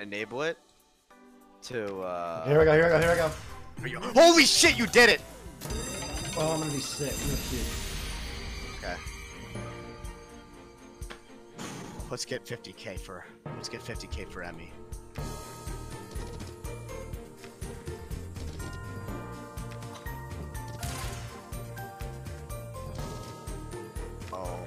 enable it to. uh... Here we go. Here we go. Here we go. Holy shit! You did it. Oh, I'm gonna be sick. I'm gonna puke. Okay. Let's get 50k for. Let's get 50k for Emmy. Oh.